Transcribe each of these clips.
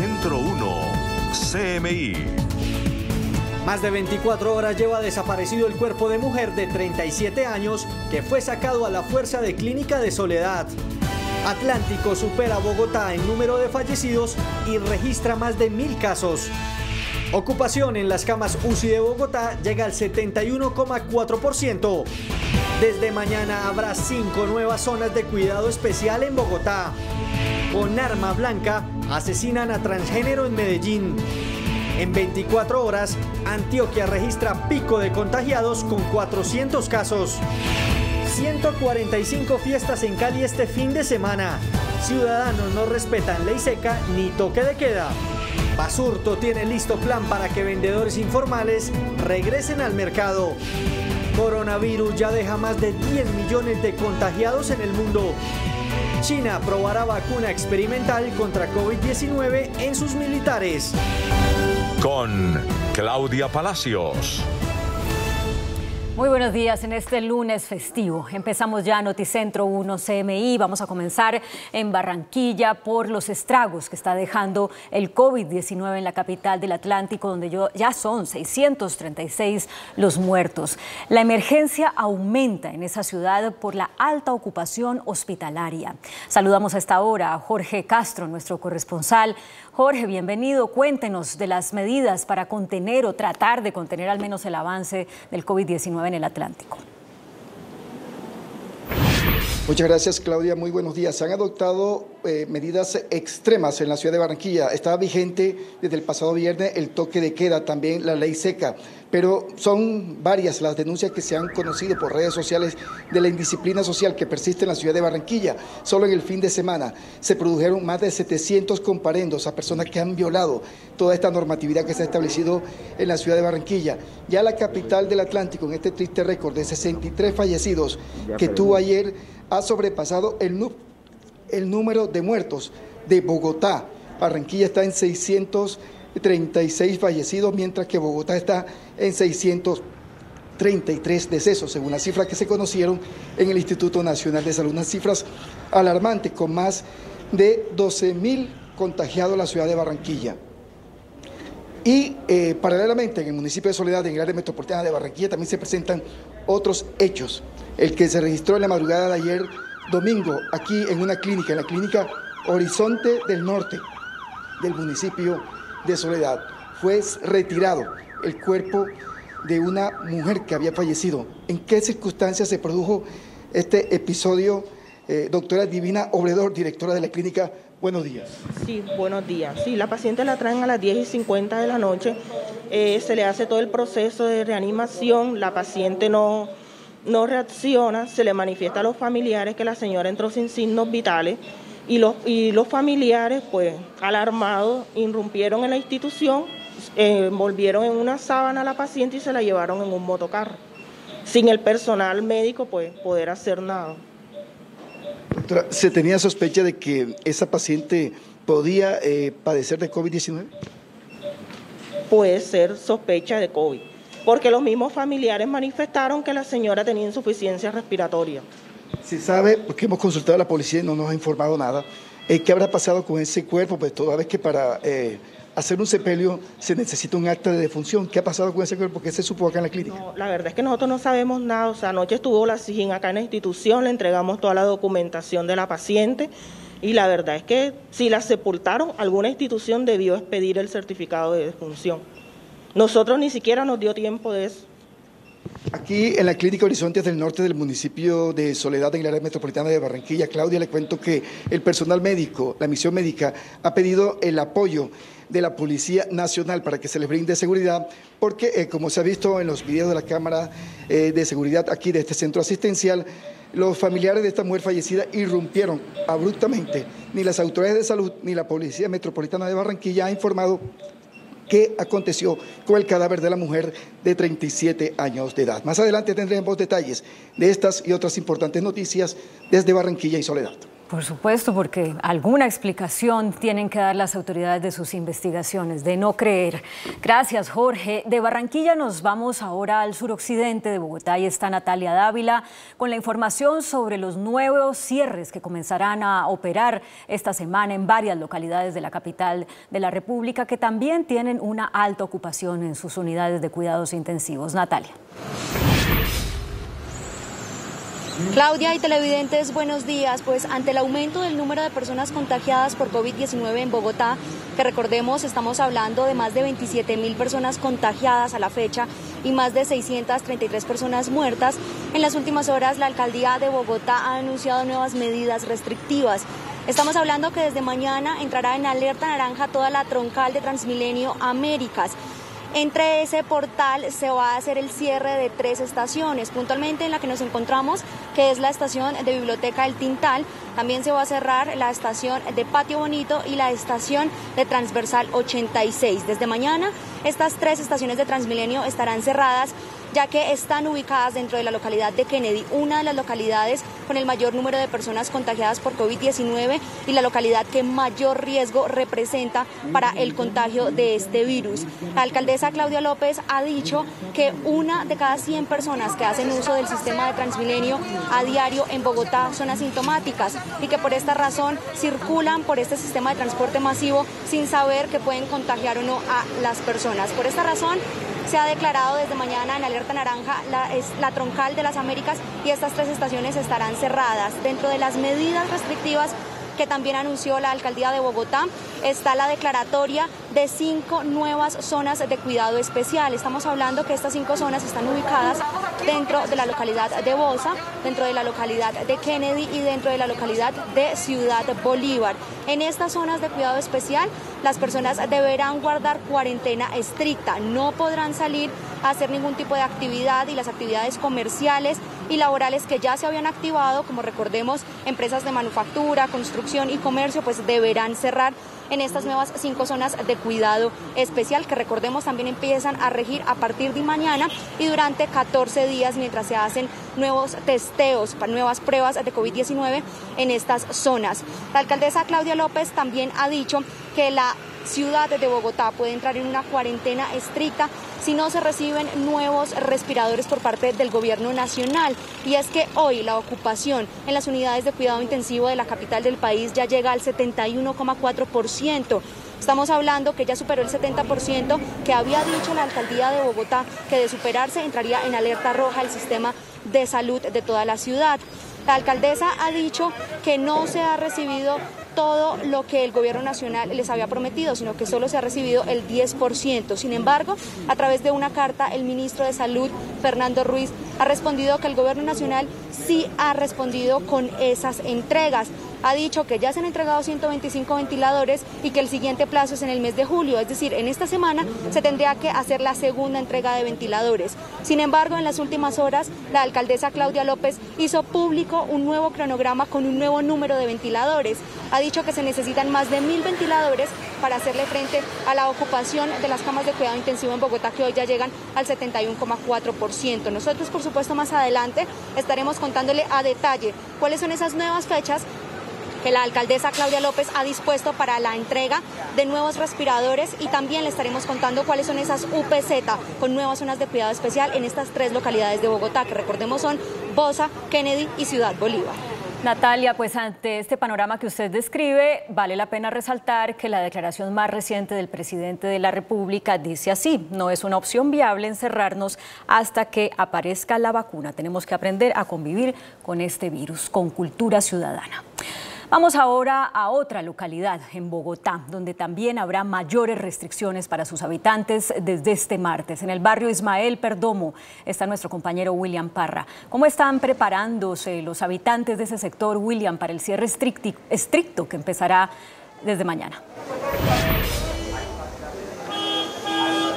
Noticentro 1, CMI. Más de 24 horas lleva desaparecido el cuerpo de mujer de 37 años que fue sacado a la fuerza de clínica de Soledad. Atlántico supera Bogotá en número de fallecidos y registra más de mil casos. Ocupación en las camas UCI de Bogotá llega al 71,4%. Desde mañana habrá cinco nuevas zonas de cuidado especial en Bogotá. Con arma blanca asesinan a transgénero en Medellín. En 24 horas, Antioquia registra pico de contagiados con 400 casos. 145 fiestas en Cali este fin de semana. Ciudadanos no respetan ley seca ni toque de queda. Basurto tiene listo plan para que vendedores informales regresen al mercado. Coronavirus ya deja más de 10 millones de contagiados en el mundo. China aprobará vacuna experimental contra COVID-19 en sus militares. Con Claudia Palacios. Muy buenos días en este lunes festivo. Empezamos ya Noticentro 1 CMI. Vamos a comenzar en Barranquilla por los estragos que está dejando el COVID-19 en la capital del Atlántico, donde ya son 636 los muertos. La emergencia aumenta en esa ciudad por la alta ocupación hospitalaria. Saludamos a esta hora a Jorge Castro, nuestro corresponsal. Jorge, bienvenido. Cuéntenos de las medidas para contener o tratar de contener al menos el avance del COVID-19 en el Atlántico. Muchas gracias, Claudia. Muy buenos días. Se han adoptado eh, medidas extremas en la ciudad de Barranquilla. Estaba vigente desde el pasado viernes el toque de queda, también la ley seca. Pero son varias las denuncias que se han conocido por redes sociales de la indisciplina social que persiste en la ciudad de Barranquilla. Solo en el fin de semana se produjeron más de 700 comparendos a personas que han violado toda esta normatividad que se ha establecido en la ciudad de Barranquilla. Ya la capital del Atlántico, en este triste récord de 63 fallecidos que tuvo ayer, ha sobrepasado el, el número de muertos de Bogotá. Barranquilla está en 636 fallecidos, mientras que Bogotá está en 633 decesos, según las cifras que se conocieron en el Instituto Nacional de Salud. Unas cifras alarmantes, con más de 12 mil contagiados en la ciudad de Barranquilla. Y eh, paralelamente en el municipio de Soledad, en el área metropolitana de Barranquilla, también se presentan otros hechos. El que se registró en la madrugada de ayer domingo, aquí en una clínica, en la clínica Horizonte del Norte del municipio de Soledad. Fue retirado el cuerpo de una mujer que había fallecido. ¿En qué circunstancias se produjo este episodio? Eh, doctora Divina Obredor, directora de la clínica Buenos días. Sí, buenos días. Sí, la paciente la traen a las 10 y 50 de la noche. Eh, se le hace todo el proceso de reanimación. La paciente no, no reacciona. Se le manifiesta a los familiares que la señora entró sin signos vitales. Y los, y los familiares, pues, alarmados, irrumpieron en la institución, eh, envolvieron en una sábana a la paciente y se la llevaron en un motocarro. Sin el personal médico, pues, poder hacer nada. Doctora, ¿se tenía sospecha de que esa paciente podía eh, padecer de COVID-19? Puede ser sospecha de COVID, porque los mismos familiares manifestaron que la señora tenía insuficiencia respiratoria. Se sabe, porque hemos consultado a la policía y no nos ha informado nada, eh, ¿qué habrá pasado con ese cuerpo? Pues toda vez que para eh, hacer un sepelio se necesita un acta de defunción. ¿Qué ha pasado con ese cuerpo? ¿Qué se supo acá en la clínica? No, la verdad es que nosotros no sabemos nada. O sea, anoche estuvo la SIGIN acá en la institución, le entregamos toda la documentación de la paciente y la verdad es que si la sepultaron, alguna institución debió expedir el certificado de defunción. Nosotros ni siquiera nos dio tiempo de eso. Aquí en la Clínica Horizontes del Norte del municipio de Soledad, en la área metropolitana de Barranquilla, Claudia, le cuento que el personal médico, la misión médica, ha pedido el apoyo de la Policía Nacional para que se les brinde seguridad, porque eh, como se ha visto en los videos de la Cámara eh, de Seguridad aquí de este centro asistencial, los familiares de esta mujer fallecida irrumpieron abruptamente. Ni las autoridades de salud ni la Policía Metropolitana de Barranquilla ha informado qué aconteció con el cadáver de la mujer de 37 años de edad. Más adelante tendremos detalles de estas y otras importantes noticias desde Barranquilla y Soledad. Por supuesto, porque alguna explicación tienen que dar las autoridades de sus investigaciones, de no creer. Gracias, Jorge. De Barranquilla nos vamos ahora al suroccidente de Bogotá y está Natalia Dávila con la información sobre los nuevos cierres que comenzarán a operar esta semana en varias localidades de la capital de la República que también tienen una alta ocupación en sus unidades de cuidados intensivos. Natalia. Claudia y televidentes, buenos días. Pues ante el aumento del número de personas contagiadas por COVID-19 en Bogotá, que recordemos estamos hablando de más de 27 mil personas contagiadas a la fecha y más de 633 personas muertas, en las últimas horas la alcaldía de Bogotá ha anunciado nuevas medidas restrictivas. Estamos hablando que desde mañana entrará en alerta naranja toda la troncal de Transmilenio Américas. Entre ese portal se va a hacer el cierre de tres estaciones, puntualmente en la que nos encontramos, que es la estación de Biblioteca El Tintal. También se va a cerrar la estación de Patio Bonito y la estación de Transversal 86. Desde mañana, estas tres estaciones de Transmilenio estarán cerradas ya que están ubicadas dentro de la localidad de Kennedy, una de las localidades con el mayor número de personas contagiadas por COVID-19 y la localidad que mayor riesgo representa para el contagio de este virus. La alcaldesa Claudia López ha dicho que una de cada 100 personas que hacen uso del sistema de Transmilenio a diario en Bogotá son asintomáticas y que por esta razón circulan por este sistema de transporte masivo sin saber que pueden contagiar o no a las personas. Por esta razón, se ha declarado desde mañana en alerta naranja la, es la troncal de las Américas y estas tres estaciones estarán cerradas. Dentro de las medidas restrictivas que también anunció la alcaldía de Bogotá, está la declaratoria de cinco nuevas zonas de cuidado especial. Estamos hablando que estas cinco zonas están ubicadas dentro de la localidad de Bosa, dentro de la localidad de Kennedy y dentro de la localidad de Ciudad Bolívar. En estas zonas de cuidado especial, las personas deberán guardar cuarentena estricta, no podrán salir a hacer ningún tipo de actividad y las actividades comerciales y laborales que ya se habían activado, como recordemos, empresas de manufactura, construcción y comercio, pues deberán cerrar en estas nuevas cinco zonas de cuidado especial que recordemos también empiezan a regir a partir de mañana y durante 14 días mientras se hacen nuevos testeos, nuevas pruebas de COVID-19 en estas zonas. La alcaldesa Claudia López también ha dicho que la ciudad de Bogotá puede entrar en una cuarentena estricta si no se reciben nuevos respiradores por parte del gobierno nacional. Y es que hoy la ocupación en las unidades de cuidado intensivo de la capital del país ya llega al 71,4%. Estamos hablando que ya superó el 70% que había dicho la alcaldía de Bogotá que de superarse entraría en alerta roja el sistema de salud de toda la ciudad. La alcaldesa ha dicho que no se ha recibido todo lo que el gobierno nacional les había prometido, sino que solo se ha recibido el 10%. Sin embargo, a través de una carta, el ministro de Salud, Fernando Ruiz, ha respondido que el gobierno nacional sí ha respondido con esas entregas ha dicho que ya se han entregado 125 ventiladores y que el siguiente plazo es en el mes de julio, es decir, en esta semana se tendría que hacer la segunda entrega de ventiladores. Sin embargo, en las últimas horas, la alcaldesa Claudia López hizo público un nuevo cronograma con un nuevo número de ventiladores. Ha dicho que se necesitan más de mil ventiladores para hacerle frente a la ocupación de las camas de cuidado intensivo en Bogotá, que hoy ya llegan al 71,4%. Nosotros, por supuesto, más adelante estaremos contándole a detalle cuáles son esas nuevas fechas que la alcaldesa Claudia López ha dispuesto para la entrega de nuevos respiradores y también le estaremos contando cuáles son esas UPZ con nuevas zonas de cuidado especial en estas tres localidades de Bogotá, que recordemos son Bosa, Kennedy y Ciudad Bolívar. Natalia, pues ante este panorama que usted describe, vale la pena resaltar que la declaración más reciente del presidente de la República dice así, no es una opción viable encerrarnos hasta que aparezca la vacuna. Tenemos que aprender a convivir con este virus, con cultura ciudadana. Vamos ahora a otra localidad, en Bogotá, donde también habrá mayores restricciones para sus habitantes desde este martes. En el barrio Ismael Perdomo está nuestro compañero William Parra. ¿Cómo están preparándose los habitantes de ese sector, William, para el cierre estricto que empezará desde mañana?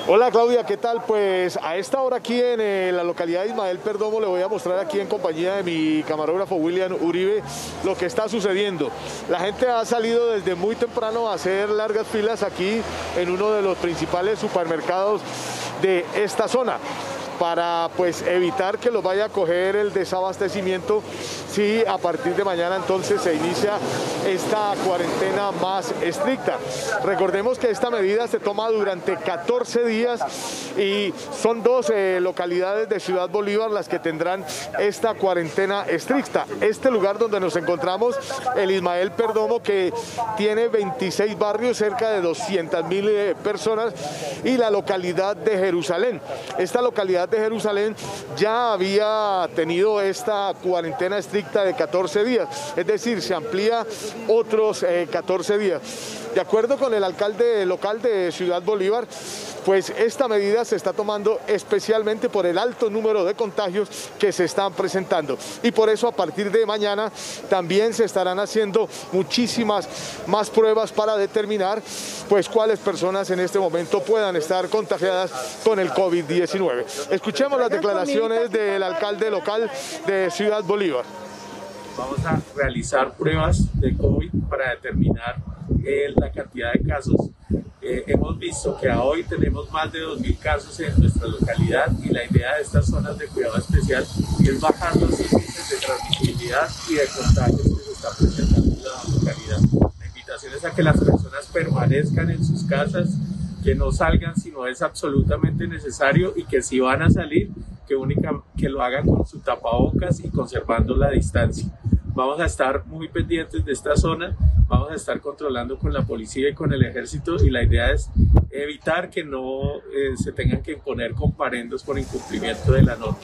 Hola Claudia, ¿qué tal? Pues a esta hora aquí en eh, la localidad de Ismael Perdomo le voy a mostrar aquí en compañía de mi camarógrafo William Uribe lo que está sucediendo. La gente ha salido desde muy temprano a hacer largas filas aquí en uno de los principales supermercados de esta zona. Para pues evitar que los vaya a coger el desabastecimiento si a partir de mañana entonces se inicia esta cuarentena más estricta. Recordemos que esta medida se toma durante 14 días y son dos localidades de Ciudad Bolívar las que tendrán esta cuarentena estricta. Este lugar donde nos encontramos, el Ismael Perdomo, que tiene 26 barrios, cerca de 200 mil eh, personas, y la localidad de Jerusalén. Esta localidad de Jerusalén ya había tenido esta cuarentena estricta de 14 días, es decir, se amplía otros 14 eh, días. De acuerdo con el alcalde local de Ciudad Bolívar, pues esta medida se está tomando especialmente por el alto número de contagios que se están presentando. Y por eso a partir de mañana también se estarán haciendo muchísimas más pruebas para determinar pues cuáles personas en este momento puedan estar contagiadas con el COVID-19. Escuchemos las declaraciones del alcalde local de Ciudad Bolívar. Vamos a realizar pruebas de COVID para determinar eh, la cantidad de casos. Eh, hemos visto que hoy tenemos más de 2.000 casos en nuestra localidad y la idea de estas zonas de cuidado especial es bajar los índices de transmisibilidad y de contagios que se están presentando en la localidad. La invitación es a que las personas permanezcan en sus casas, que no salgan si no es absolutamente necesario y que si van a salir, que, única, que lo hagan con su tapabocas y conservando la distancia. Vamos a estar muy pendientes de esta zona, vamos a estar controlando con la policía y con el ejército y la idea es evitar que no eh, se tengan que imponer comparendos por incumplimiento de la norma.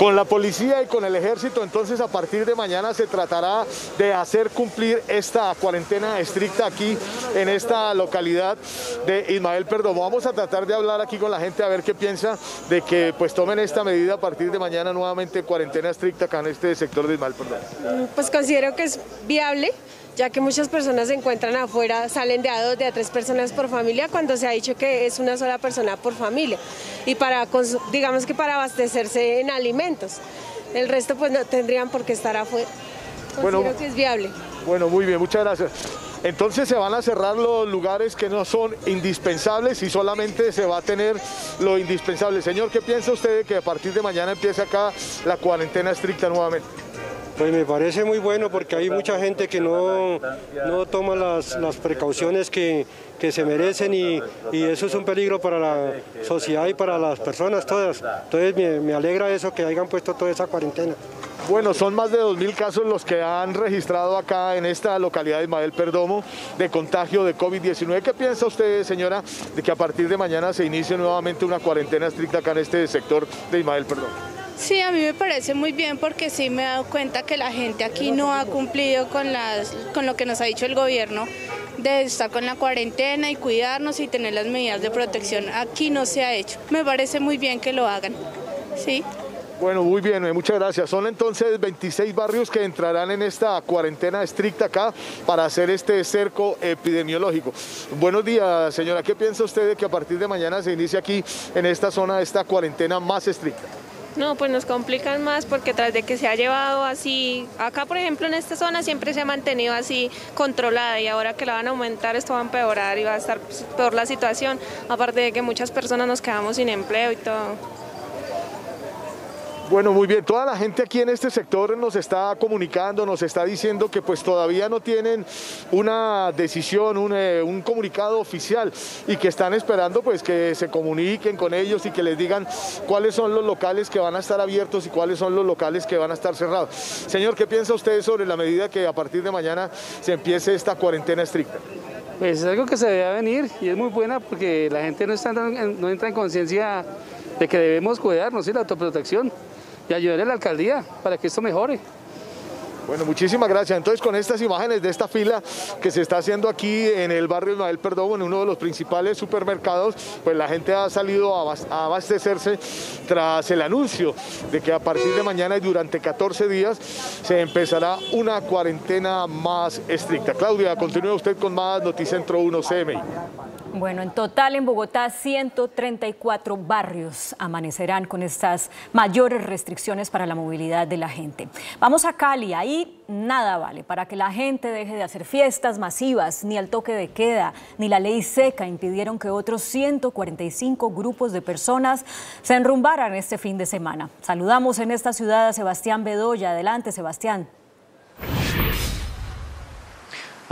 Con la policía y con el ejército, entonces a partir de mañana se tratará de hacer cumplir esta cuarentena estricta aquí en esta localidad de Ismael Perdomo. Vamos a tratar de hablar aquí con la gente a ver qué piensa de que pues tomen esta medida a partir de mañana nuevamente cuarentena estricta acá en este sector de Ismael Perdomo. Pues considero que es viable ya que muchas personas se encuentran afuera, salen de a dos, de a tres personas por familia, cuando se ha dicho que es una sola persona por familia, y para, digamos que para abastecerse en alimentos. El resto pues no tendrían por qué estar afuera. Considero bueno, que es viable. Bueno, muy bien, muchas gracias. Entonces se van a cerrar los lugares que no son indispensables y solamente se va a tener lo indispensable. Señor, ¿qué piensa usted de que a partir de mañana empiece acá la cuarentena estricta nuevamente? Pues me parece muy bueno porque hay mucha gente que no, no toma las, precauciones que, se merecen y, eso es un peligro para la sociedad y para las personas todas. Entonces me, alegra eso que hayan puesto toda esa cuarentena. Bueno, son más de 2.000 casos los que han registrado acá en esta localidad de Ismael Perdomo de contagio de COVID-19. ¿Qué piensa usted, señora, de que a partir de mañana se inicie nuevamente una cuarentena estricta acá en este sector de Ismael Perdomo? Sí, a mí me parece muy bien porque sí me he dado cuenta que la gente aquí no ha cumplido con, las, con lo que nos ha dicho el gobierno de estar con la cuarentena y cuidarnos y tener las medidas de protección. Aquí no se ha hecho. Me parece muy bien que lo hagan. Sí. Bueno, muy bien, eh, muchas gracias. Son entonces 26 barrios que entrarán en esta cuarentena estricta acá para hacer este cerco epidemiológico. Buenos días, señora. ¿Qué piensa usted de que a partir de mañana se inicie aquí en esta zona esta cuarentena más estricta? No, pues nos complican más porque tras de que se ha llevado así, acá por ejemplo en esta zona siempre se ha mantenido así controlada y ahora que la van a aumentar esto va a empeorar y va a estar peor la situación, aparte de que muchas personas nos quedamos sin empleo y todo. Bueno, muy bien. Toda la gente aquí en este sector nos está comunicando, nos está diciendo que pues todavía no tienen una decisión, un, eh, un, comunicado oficial y que están esperando pues que se comuniquen con ellos y que les digan cuáles son los locales que van a estar abiertos y cuáles son los locales que van a estar cerrados. Señor, ¿qué piensa usted sobre la medida que a partir de mañana se empiece esta cuarentena estricta? Pues es algo que se debe venir y es muy buena porque la gente no, está, no entra en conciencia de que debemos cuidarnos y la autoprotección y ayudarle a la alcaldía para que esto mejore. Bueno, muchísimas gracias. Entonces, con estas imágenes de esta fila que se está haciendo aquí en el barrio Ismael Perdomo, en uno de los principales supermercados, pues la gente ha salido a abastecerse tras el anuncio de que a partir de mañana y durante 14 días se empezará una cuarentena más estricta. Claudia, continúe usted con más Noticentro 1 CMI. Bueno, en total en Bogotá 134 barrios amanecerán con estas mayores restricciones para la movilidad de la gente. Vamos a Cali, ahí nada vale para que la gente deje de hacer fiestas masivas, ni el toque de queda, ni la ley seca impidieron que otros 145 grupos de personas se enrumbaran este fin de semana. Saludamos en esta ciudad a Sebastián Bedoya. Adelante, Sebastián.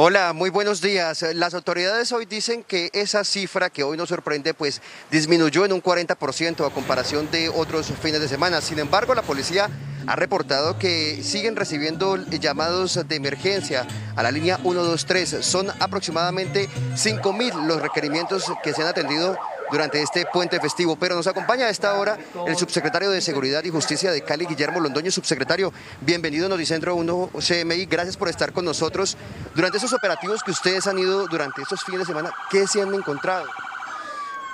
Hola, muy buenos días. Las autoridades hoy dicen que esa cifra que hoy nos sorprende pues disminuyó en un 40% a comparación de otros fines de semana. Sin embargo, la policía ha reportado que siguen recibiendo llamados de emergencia a la línea 123. Son aproximadamente 5.000 los requerimientos que se han atendido durante este puente festivo. Pero nos acompaña a esta hora el subsecretario de Seguridad y Justicia de Cali, Guillermo Londoño. Subsecretario, bienvenido a Noticentro 1 CMI. Gracias por estar con nosotros. Durante esos operativos que ustedes han ido durante estos fines de semana, ¿qué se han encontrado?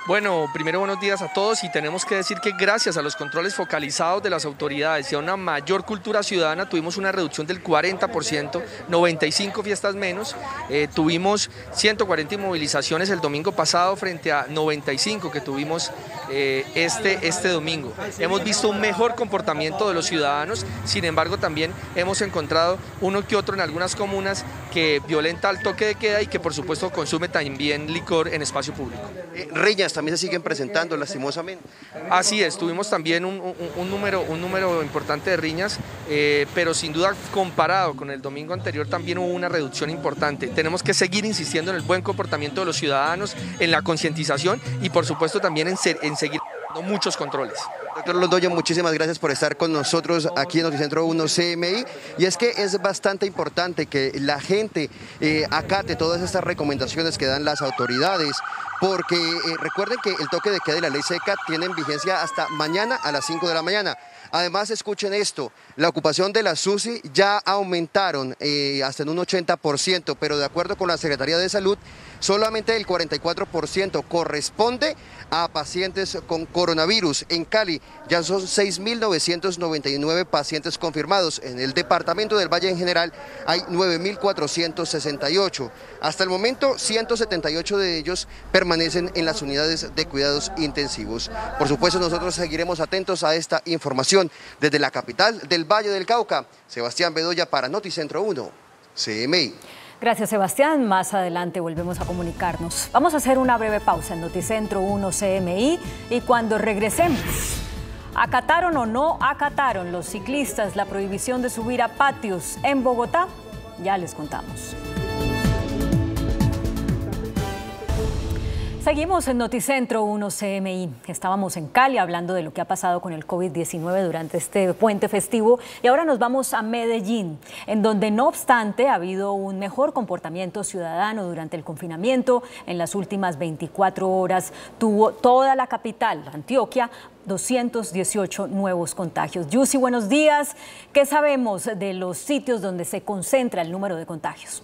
Bueno, primero buenos días a todos y tenemos que decir que gracias a los controles focalizados de las autoridades y a una mayor cultura ciudadana tuvimos una reducción del 40%, 95 fiestas menos, eh, tuvimos 140 inmovilizaciones el domingo pasado frente a 95 que tuvimos eh, este, este domingo. Hemos visto un mejor comportamiento de los ciudadanos, sin embargo también hemos encontrado uno que otro en algunas comunas que violenta el toque de queda y que por supuesto consume también licor en espacio público. Eh, también se siguen presentando lastimosamente. Así es, tuvimos también un, número, un número importante de riñas, eh, pero sin duda comparado con el domingo anterior también hubo una reducción importante. Tenemos que seguir insistiendo en el buen comportamiento de los ciudadanos, en la concientización y por supuesto también en, en seguir muchos controles. Doctor Londoño, muchísimas gracias por estar con nosotros aquí en Noticentro 1 CMI. Y es que es bastante importante que la gente eh, acate todas estas recomendaciones que dan las autoridades, porque eh, recuerden que el toque de queda y la ley seca tienen vigencia hasta mañana a las 5 de la mañana. Además, escuchen esto, la ocupación de la SUSI ya aumentaron eh, hasta en un 80%, pero de acuerdo con la Secretaría de Salud, solamente el 44% corresponde a pacientes con coronavirus. En Cali ya son 6.999 pacientes confirmados. En el departamento del Valle en general hay 9.468. Hasta el momento, 178 de ellos permanecen en las unidades de cuidados intensivos. Por supuesto, nosotros seguiremos atentos a esta información desde la capital del Valle del Cauca. Sebastián Bedoya para Noticentro 1, CMI. Gracias, Sebastián. Más adelante volvemos a comunicarnos. Vamos a hacer una breve pausa en Noticentro 1 CMI y cuando regresemos, ¿acataron o no acataron los ciclistas la prohibición de subir a patios en Bogotá? Ya les contamos. Seguimos en Noticentro 1 CMI. Estábamos en Cali hablando de lo que ha pasado con el COVID-19 durante este puente festivo y ahora nos vamos a Medellín, en donde no obstante ha habido un mejor comportamiento ciudadano durante el confinamiento. En las últimas 24 horas tuvo toda la capital, Antioquia, 218 nuevos contagios. Yusi, buenos días. ¿Qué sabemos de los sitios donde se concentra el número de contagios?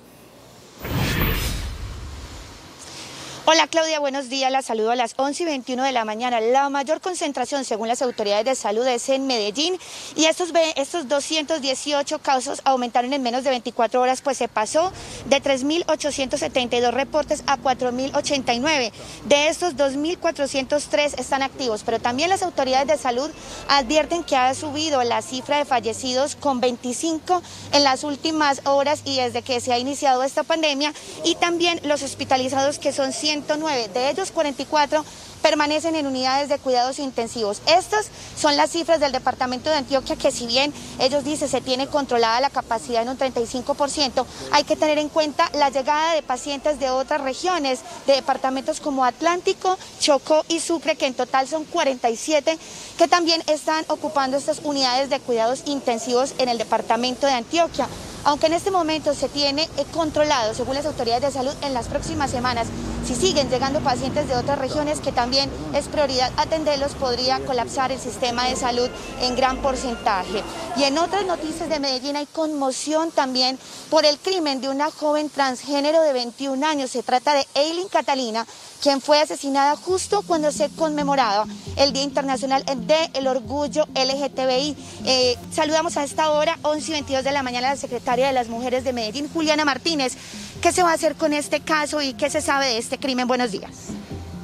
Hola Claudia, buenos días. La saludo a las 11 y 21 de la mañana. La mayor concentración, según las autoridades de salud, es en Medellín y estos, estos 218 casos aumentaron en menos de 24 horas, pues se pasó de 3.872 reportes a 4.089. De estos, 2.403 están activos, pero también las autoridades de salud advierten que ha subido la cifra de fallecidos con 25 en las últimas horas y desde que se ha iniciado esta pandemia y también los hospitalizados que son 100 de ellos 44 permanecen en unidades de cuidados intensivos. Estas son las cifras del departamento de Antioquia que si bien ellos dicen se tiene controlada la capacidad en un 35%, hay que tener en cuenta la llegada de pacientes de otras regiones, de departamentos como Atlántico, Chocó y Sucre, que en total son 47, que también están ocupando estas unidades de cuidados intensivos en el departamento de Antioquia aunque en este momento se tiene eh, controlado, según las autoridades de salud, en las próximas semanas, si siguen llegando pacientes de otras regiones que también es prioridad atenderlos, podría colapsar el sistema de salud en gran porcentaje. Y en otras noticias de Medellín hay conmoción también por el crimen de una joven transgénero de 21 años. Se trata de Eileen Catalina, quien fue asesinada justo cuando se conmemoraba el Día Internacional del Orgullo LGTBI. Eh, saludamos a esta hora, 11 y 22 de la mañana, a la secretaria de las Mujeres de Medellín, Juliana Martínez, ¿Qué se va a hacer con este caso y qué se sabe de este crimen? Buenos días.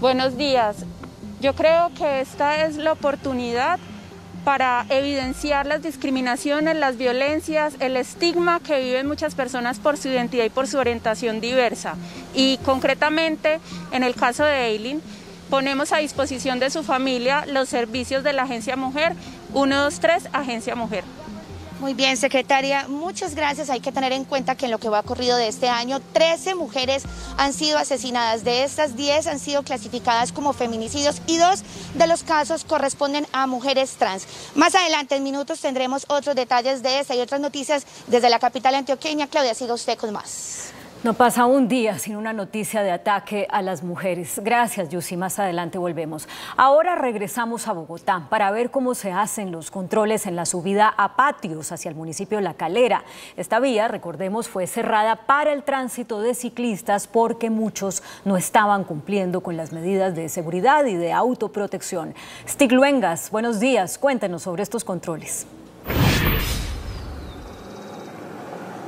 Buenos días. Yo creo que esta es la oportunidad para evidenciar las discriminaciones, las violencias, el estigma que viven muchas personas por su identidad y por su orientación diversa. Y concretamente, en el caso de Eileen, ponemos a disposición de su familia los servicios de la Agencia Mujer 123 Agencia Mujer. Muy bien, secretaria, muchas gracias. Hay que tener en cuenta que en lo que va ocurrido de este año, 13 mujeres han sido asesinadas. De estas, 10 han sido clasificadas como feminicidios y dos de los casos corresponden a mujeres trans. Más adelante, en minutos, tendremos otros detalles de esta y otras noticias desde la capital antioqueña. Claudia, siga usted con más. No pasa un día sin una noticia de ataque a las mujeres. Gracias, Yusi. Más adelante volvemos. Ahora regresamos a Bogotá para ver cómo se hacen los controles en la subida a patios hacia el municipio de La Calera. Esta vía, recordemos, fue cerrada para el tránsito de ciclistas porque muchos no estaban cumpliendo con las medidas de seguridad y de autoprotección. Stig Luengas, buenos días. Cuéntenos sobre estos controles.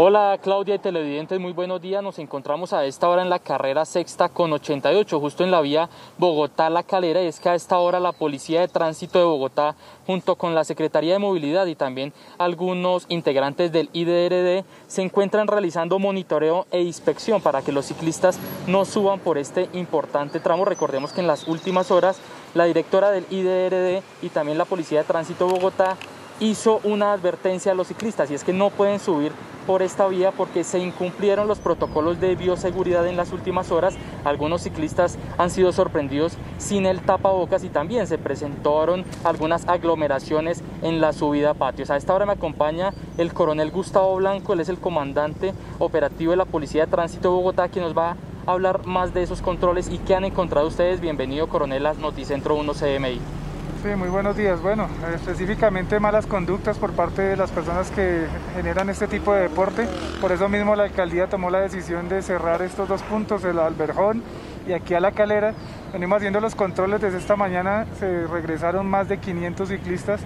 Hola Claudia y televidentes, muy buenos días. Nos encontramos a esta hora en la carrera sexta con 88, justo en la vía Bogotá-La Calera. Y es que a esta hora la Policía de Tránsito de Bogotá, junto con la Secretaría de Movilidad y también algunos integrantes del IDRD, se encuentran realizando monitoreo e inspección para que los ciclistas no suban por este importante tramo. Recordemos que en las últimas horas la directora del IDRD y también la Policía de Tránsito de Bogotá hizo una advertencia a los ciclistas y es que no pueden subir por esta vía porque se incumplieron los protocolos de bioseguridad en las últimas horas. Algunos ciclistas han sido sorprendidos sin el tapabocas y también se presentaron algunas aglomeraciones en la subida a patios. A esta hora me acompaña el coronel Gustavo Blanco, él es el comandante operativo de la Policía de Tránsito de Bogotá, quien nos va a hablar más de esos controles y qué han encontrado ustedes. Bienvenido, coronel, a Noticentro 1 CMI. Sí, muy buenos días. Bueno, específicamente malas conductas por parte de las personas que generan este tipo de deporte. Por eso mismo la alcaldía tomó la decisión de cerrar estos dos puntos, el Alberjón y aquí a la Calera. Venimos haciendo los controles desde esta mañana, se regresaron más de 500 ciclistas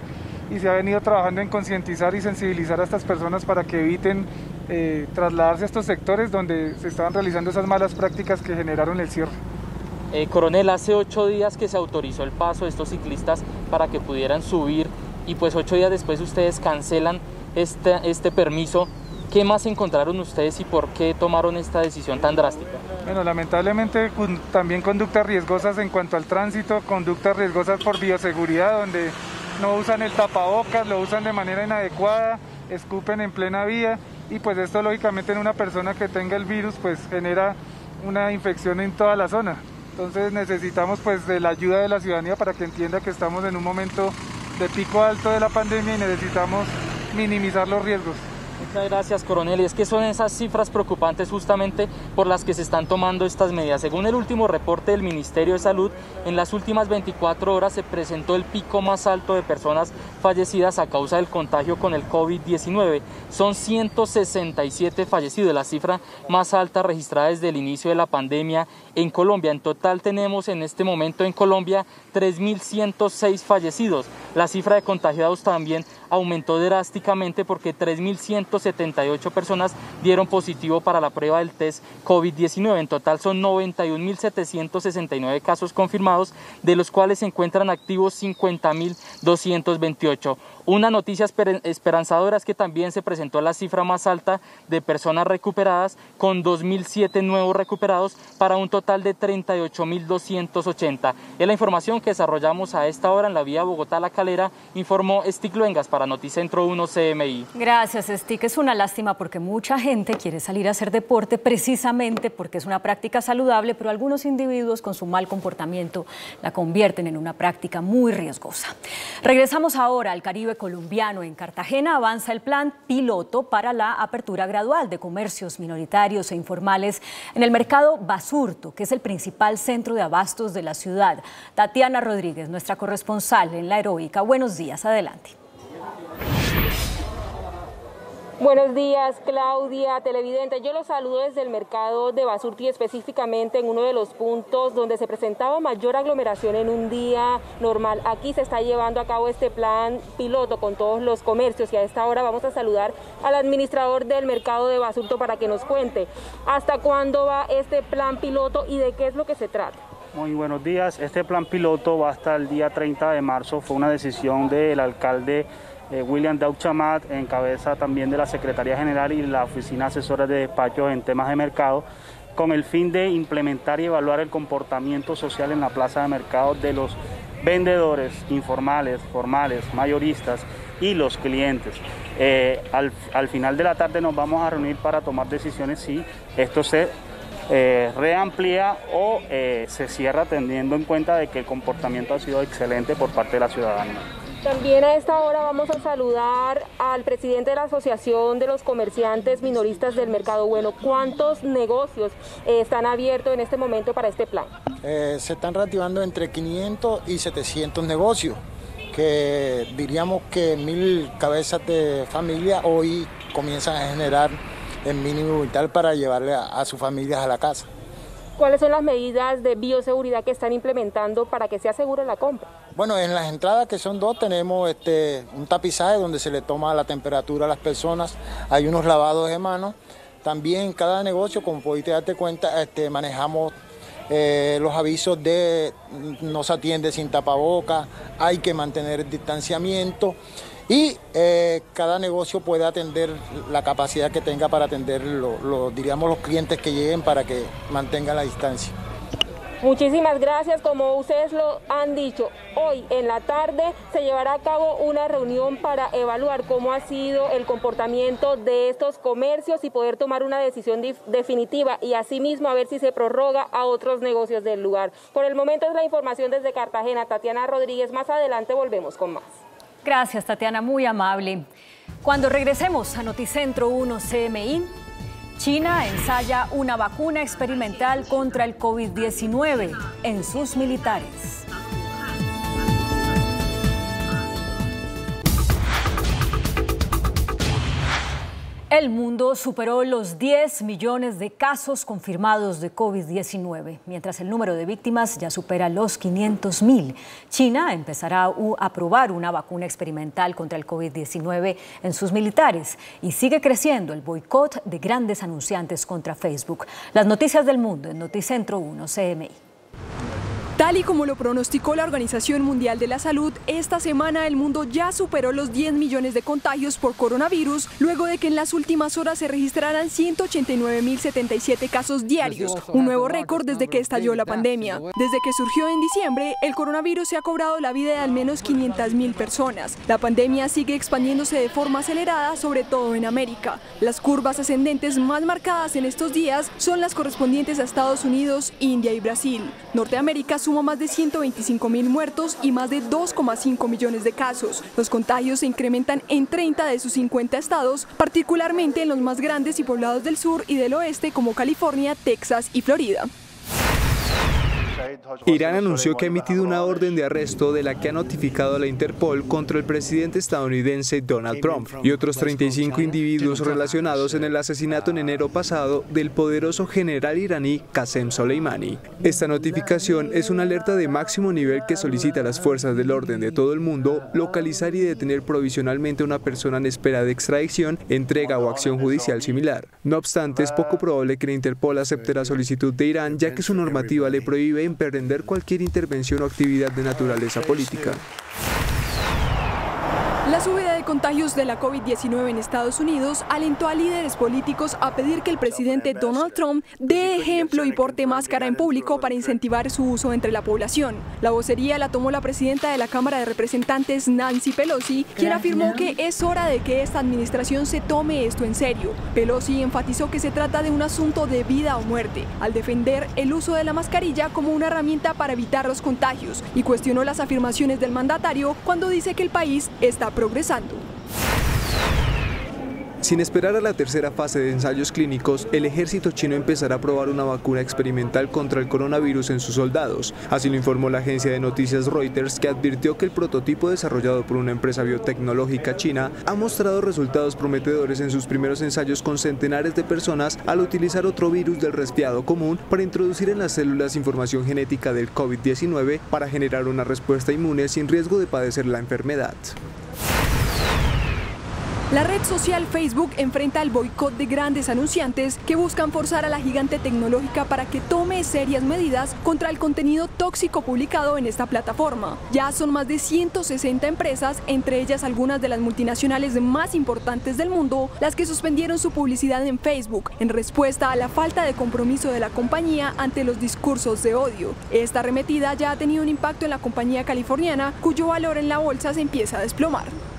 y se ha venido trabajando en concientizar y sensibilizar a estas personas para que eviten eh, trasladarse a estos sectores donde se estaban realizando esas malas prácticas que generaron el cierre. Eh, coronel, hace ocho días que se autorizó el paso de estos ciclistas para que pudieran subir y pues ocho días después ustedes cancelan este, este permiso. ¿Qué más encontraron ustedes y por qué tomaron esta decisión tan drástica? Bueno, lamentablemente también conductas riesgosas en cuanto al tránsito, conductas riesgosas por bioseguridad, donde no usan el tapabocas, lo usan de manera inadecuada, escupen en plena vía y pues esto lógicamente en una persona que tenga el virus pues genera una infección en toda la zona. Entonces necesitamos pues de la ayuda de la ciudadanía para que entienda que estamos en un momento de pico alto de la pandemia y necesitamos minimizar los riesgos. Muchas gracias, coronel. Y es que son esas cifras preocupantes justamente por las que se están tomando estas medidas. Según el último reporte del Ministerio de Salud, en las últimas 24 horas se presentó el pico más alto de personas fallecidas a causa del contagio con el COVID-19. Son 167 fallecidos, la cifra más alta registrada desde el inicio de la pandemia en Colombia. En total tenemos en este momento en Colombia 3.106 fallecidos. La cifra de contagiados también aumentó drásticamente porque 3.178 personas dieron positivo para la prueba del test COVID-19. En total son 91.769 casos confirmados, de los cuales se encuentran activos 50.228. Una noticia esperanzadora es que también se presentó la cifra más alta de personas recuperadas, con 2.007 nuevos recuperados para un total de 38.280. Es la información que desarrollamos a esta hora en la vía Bogotá-La Calera, informó Stick Luengas para Noticentro 1 CMI. Gracias, Stick. Es una lástima porque mucha gente quiere salir a hacer deporte precisamente porque es una práctica saludable, pero algunos individuos con su mal comportamiento la convierten en una práctica muy riesgosa. Regresamos ahora al Caribe colombiano. En Cartagena avanza el plan piloto para la apertura gradual de comercios minoritarios e informales en el mercado Basurto, que es el principal centro de abastos de la ciudad. Tatiana Rodríguez, nuestra corresponsal en La Heroica. Buenos días, adelante. Buenos días, Claudia, televidente. Yo los saludo desde el mercado de Basurti, específicamente en uno de los puntos donde se presentaba mayor aglomeración en un día normal. Aquí se está llevando a cabo este plan piloto con todos los comercios y a esta hora vamos a saludar al administrador del mercado de Basurto para que nos cuente hasta cuándo va este plan piloto y de qué es lo que se trata. Muy buenos días. Este plan piloto va hasta el día 30 de marzo. Fue una decisión del alcalde eh, William Dauchamat, en cabeza también de la Secretaría General y la Oficina Asesora de Despachos en temas de mercado, con el fin de implementar y evaluar el comportamiento social en la plaza de mercado de los vendedores informales, formales, mayoristas y los clientes. Eh, al, final de la tarde nos vamos a reunir para tomar decisiones si esto se eh, reamplía o se cierra teniendo en cuenta de que el comportamiento ha sido excelente por parte de la ciudadanía. También a esta hora vamos a saludar al presidente de la Asociación de los Comerciantes Minoristas del Mercado Bueno. ¿Cuántos negocios eh, están abiertos en este momento para este plan? Eh, se están reactivando entre 500 y 700 negocios, que diríamos que mil cabezas de familia hoy comienzan a generar el mínimo vital para llevarle a, a sus familias a la casa. ¿Cuáles son las medidas de bioseguridad que están implementando para que sea segura la compra? Bueno, en las entradas que son dos tenemos este, un tapizaje donde se le toma la temperatura a las personas, hay unos lavados de manos. También en cada negocio, como pudiste darte cuenta, este, manejamos eh, los avisos de no se atiende sin tapaboca, hay que mantener el distanciamiento y eh, cada negocio puede atender la capacidad que tenga para atender diríamos, los clientes que lleguen para que mantengan la distancia. Muchísimas gracias. Como ustedes lo han dicho, hoy en la tarde se llevará a cabo una reunión para evaluar cómo ha sido el comportamiento de estos comercios y poder tomar una decisión definitiva y asimismo a ver si se prorroga a otros negocios del lugar. Por el momento es la información desde Cartagena. Tatiana Rodríguez, más adelante volvemos con más. Gracias, Tatiana, muy amable. Cuando regresemos a Noticentro 1 CMI, China ensaya una vacuna experimental contra el COVID-19 en sus militares. El mundo superó los 10 millones de casos confirmados de COVID-19, mientras el número de víctimas ya supera los 500 mil. China empezará a probar una vacuna experimental contra el COVID-19 en sus militares y sigue creciendo el boicot de grandes anunciantes contra Facebook. Las noticias del mundo en Noticentro 1 CMI. Tal y como lo pronosticó la Organización Mundial de la Salud, esta semana el mundo ya superó los 10 millones de contagios por coronavirus, luego de que en las últimas horas se registraran 189.077 casos diarios, un nuevo récord desde que estalló la pandemia. Desde que surgió en diciembre, el coronavirus se ha cobrado la vida de al menos 500.000 personas. La pandemia sigue expandiéndose de forma acelerada, sobre todo en América. Las curvas ascendentes más marcadas en estos días son las correspondientes a Estados Unidos, India y Brasil. Norteamérica suma más de 125 mil muertos y más de 2,5 millones de casos. Los contagios se incrementan en 30 de sus 50 estados, particularmente en los más grandes y poblados del sur y del oeste como California, Texas y Florida. Irán anunció que ha emitido una orden de arresto de la que ha notificado a la Interpol contra el presidente estadounidense Donald Trump y otros 35 individuos relacionados en el asesinato en enero pasado del poderoso general iraní Qasem Soleimani. Esta notificación es una alerta de máximo nivel que solicita a las fuerzas del orden de todo el mundo localizar y detener provisionalmente a una persona en espera de extradición, entrega o acción judicial similar. No obstante, es poco probable que la Interpol acepte la solicitud de Irán, ya que su normativa le prohíbe emprender cualquier intervención o actividad de naturaleza política. Contagios de la COVID-19 en Estados Unidos alentó a líderes políticos a pedir que el presidente Donald Trump dé ejemplo y porte máscara en público para incentivar su uso entre la población. La vocería la tomó la presidenta de la Cámara de Representantes, Nancy Pelosi, quien afirmó que es hora de que esta administración se tome esto en serio. Pelosi enfatizó que se trata de un asunto de vida o muerte, al defender el uso de la mascarilla como una herramienta para evitar los contagios y cuestionó las afirmaciones del mandatario cuando dice que el país está progresando. Sin esperar a la tercera fase de ensayos clínicos, el ejército chino empezará a probar una vacuna experimental contra el coronavirus en sus soldados. Así lo informó la agencia de noticias Reuters, que advirtió que el prototipo desarrollado por una empresa biotecnológica china ha mostrado resultados prometedores en sus primeros ensayos con centenares de personas al utilizar otro virus del resfriado común para introducir en las células información genética del COVID-19 para generar una respuesta inmune sin riesgo de padecer la enfermedad. La red social Facebook enfrenta el boicot de grandes anunciantes que buscan forzar a la gigante tecnológica para que tome serias medidas contra el contenido tóxico publicado en esta plataforma. Ya son más de 160 empresas, entre ellas algunas de las multinacionales más importantes del mundo, las que suspendieron su publicidad en Facebook en respuesta a la falta de compromiso de la compañía ante los discursos de odio. Esta arremetida ya ha tenido un impacto en la compañía californiana, cuyo valor en la bolsa se empieza a desplomar.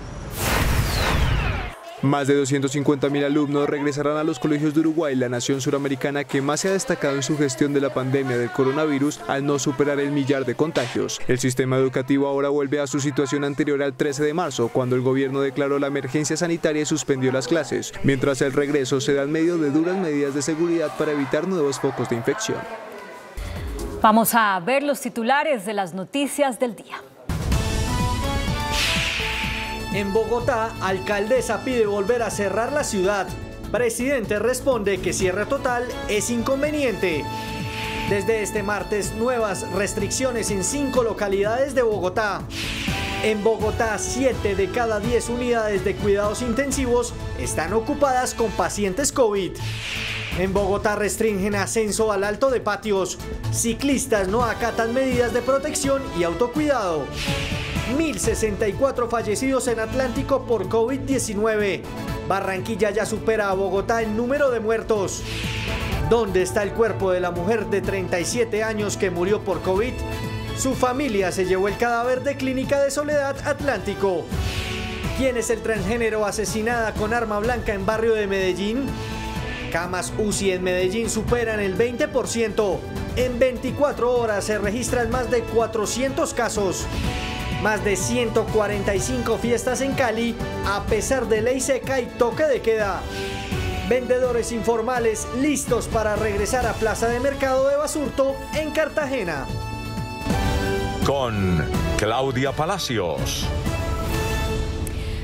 Más de 250.000 alumnos regresarán a los colegios de Uruguay, la nación suramericana que más se ha destacado en su gestión de la pandemia del coronavirus al no superar el millar de contagios. El sistema educativo ahora vuelve a su situación anterior al 13 de marzo, cuando el gobierno declaró la emergencia sanitaria y suspendió las clases, mientras el regreso se da en medio de duras medidas de seguridad para evitar nuevos focos de infección. Vamos a ver los titulares de las noticias del día. En Bogotá, alcaldesa pide volver a cerrar la ciudad. Presidente responde que cierre total es inconveniente. Desde este martes, nuevas restricciones en cinco localidades de Bogotá. En Bogotá, 7 de cada 10 unidades de cuidados intensivos están ocupadas con pacientes COVID. En Bogotá restringen ascenso al alto de patios. Ciclistas no acatan medidas de protección y autocuidado. 1.064 fallecidos en Atlántico por COVID-19. Barranquilla ya supera a Bogotá en número de muertos. ¿Dónde está el cuerpo de la mujer de 37 años que murió por COVID? Su familia se llevó el cadáver de Clínica de Soledad Atlántico. ¿Quién es el transgénero asesinada con arma blanca en barrio de Medellín? Camas UCI en Medellín superan el 20%. En 24 horas se registran más de 400 casos. Más de 145 fiestas en Cali, a pesar de ley seca y toque de queda. Vendedores informales listos para regresar a Plaza de Mercado de Basurto en Cartagena. Con Claudia Palacios.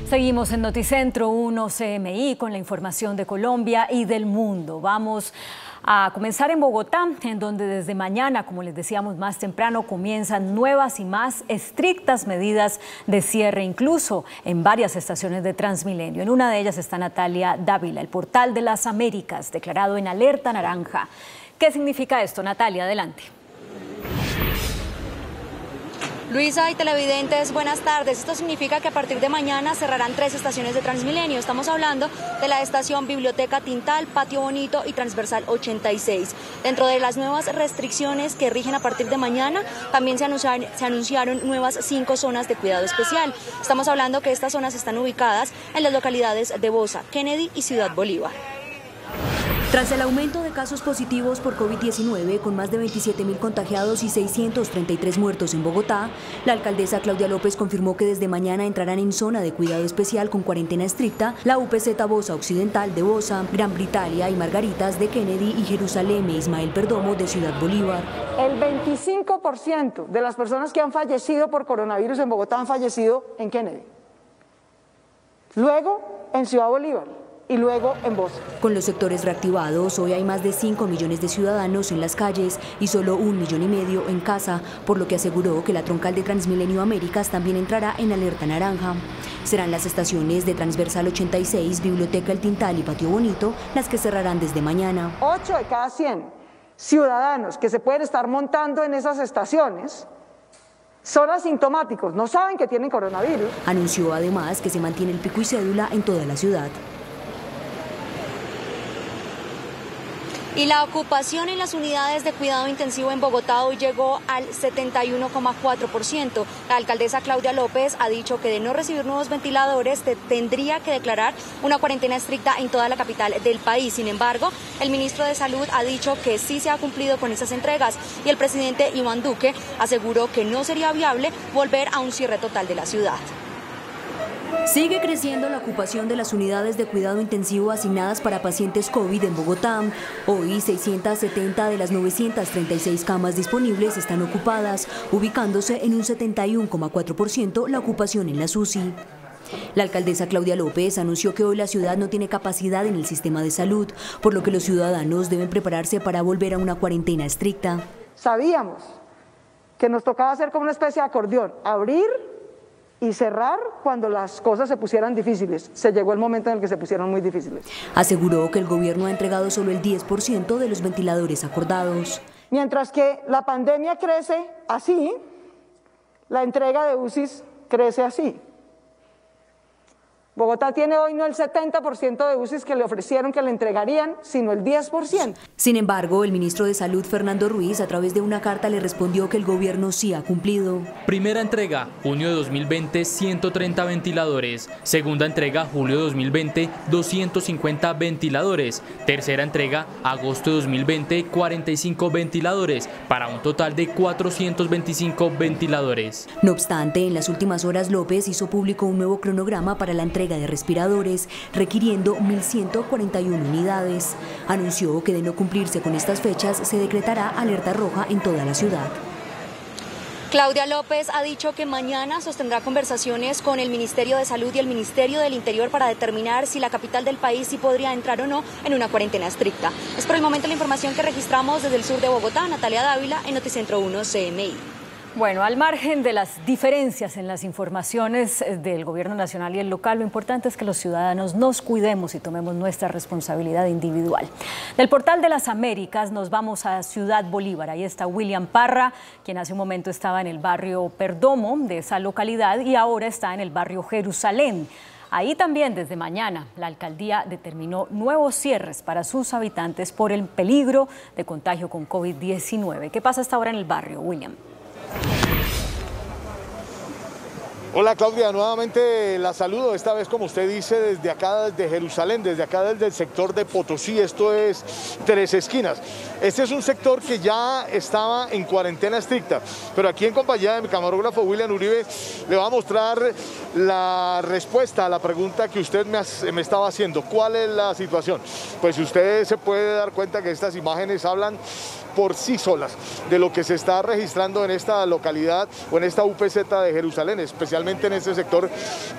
Seguimos en Noticentro 1 CMI con la información de Colombia y del mundo. Vamos a comenzar en Bogotá, en donde desde mañana, como les decíamos más temprano, comienzan nuevas y más estrictas medidas de cierre, incluso en varias estaciones de Transmilenio. En una de ellas está Natalia Dávila, el portal de las Américas, declarado en alerta naranja. ¿Qué significa esto, Natalia? Adelante. Luisa y televidentes, buenas tardes. Esto significa que a partir de mañana cerrarán tres estaciones de Transmilenio. Estamos hablando de la estación Biblioteca Tintal, Patio Bonito y Transversal 86. Dentro de las nuevas restricciones que rigen a partir de mañana, también se anunciaron, nuevas cinco zonas de cuidado especial. Estamos hablando que estas zonas están ubicadas en las localidades de Bosa, Kennedy y Ciudad Bolívar. Tras el aumento de casos positivos por COVID-19, con más de 27 mil contagiados y 633 muertos en Bogotá, la alcaldesa Claudia López confirmó que desde mañana entrarán en zona de cuidado especial con cuarentena estricta la UPZ Bosa Occidental de Bosa, Gran Britalia y Margaritas de Kennedy y Jerusalén e Ismael Perdomo de Ciudad Bolívar. El 25% de las personas que han fallecido por coronavirus en Bogotá han fallecido en Kennedy. Luego en Ciudad Bolívar y luego en voz. Con los sectores reactivados, hoy hay más de 5 millones de ciudadanos en las calles y solo un millón y medio en casa, por lo que aseguró que la troncal de Transmilenio Américas también entrará en alerta naranja. Serán las estaciones de Transversal 86, Biblioteca El Tintal y Patio Bonito las que cerrarán desde mañana. 8 de cada 100 ciudadanos que se pueden estar montando en esas estaciones son asintomáticos, no saben que tienen coronavirus. Anunció además que se mantiene el pico y cédula en toda la ciudad. Y la ocupación en las unidades de cuidado intensivo en Bogotá hoy llegó al 71,4%. La alcaldesa Claudia López ha dicho que de no recibir nuevos ventiladores tendría que declarar una cuarentena estricta en toda la capital del país. Sin embargo, el ministro de Salud ha dicho que sí se ha cumplido con esas entregas y el presidente Iván Duque aseguró que no sería viable volver a un cierre total de la ciudad. Sigue creciendo la ocupación de las unidades de cuidado intensivo asignadas para pacientes COVID en Bogotá. Hoy 670 de las 936 camas disponibles están ocupadas, ubicándose en un 71,4% la ocupación en la SUSI. La alcaldesa Claudia López anunció que hoy la ciudad no tiene capacidad en el sistema de salud, por lo que los ciudadanos deben prepararse para volver a una cuarentena estricta. Sabíamos que nos tocaba hacer como una especie de acordeón, abrir y cerrar cuando las cosas se pusieran difíciles. Se llegó el momento en el que se pusieron muy difíciles. Aseguró que el gobierno ha entregado solo el 10% de los ventiladores acordados. Mientras que la pandemia crece así, la entrega de UCIs crece así. Bogotá tiene hoy no el 70% de UCIs que le ofrecieron que le entregarían, sino el 10%. Sin embargo, el ministro de Salud, Fernando Ruiz, a través de una carta le respondió que el gobierno sí ha cumplido. Primera entrega, junio de 2020, 130 ventiladores. Segunda entrega, julio de 2020, 250 ventiladores. Tercera entrega, agosto de 2020, 45 ventiladores, para un total de 425 ventiladores. No obstante, en las últimas horas López hizo público un nuevo cronograma para la entrega de respiradores, requiriendo 1.141 unidades. Anunció que de no cumplirse con estas fechas se decretará alerta roja en toda la ciudad. Claudia López ha dicho que mañana sostendrá conversaciones con el Ministerio de Salud y el Ministerio del Interior para determinar si la capital del país sí podría entrar o no en una cuarentena estricta. Es por el momento la información que registramos desde el sur de Bogotá. Natalia Dávila en Noticentro 1 CMI. Bueno, al margen de las diferencias en las informaciones eh, del gobierno nacional y el local, lo importante es que los ciudadanos nos cuidemos y tomemos nuestra responsabilidad individual. Del portal de las Américas nos vamos a Ciudad Bolívar. Ahí está William Parra, quien hace un momento estaba en el barrio Perdomo de esa localidad y ahora está en el barrio Jerusalén. Ahí también desde mañana la alcaldía determinó nuevos cierres para sus habitantes por el peligro de contagio con COVID-19. ¿Qué pasa hasta ahora en el barrio, William? Hola Claudia, nuevamente la saludo, esta vez como usted dice, desde acá, desde Jerusalén, desde acá desde el sector de Potosí, esto es Tres Esquinas. Este es un sector que ya estaba en cuarentena estricta, pero aquí en compañía de mi camarógrafo William Uribe le va a mostrar la respuesta a la pregunta que usted me, me estaba haciendo. ¿Cuál es la situación? Pues usted se puede dar cuenta que estas imágenes hablan por sí solas de lo que se está registrando en esta localidad o en esta UPZ de Jerusalén, especialmente en este sector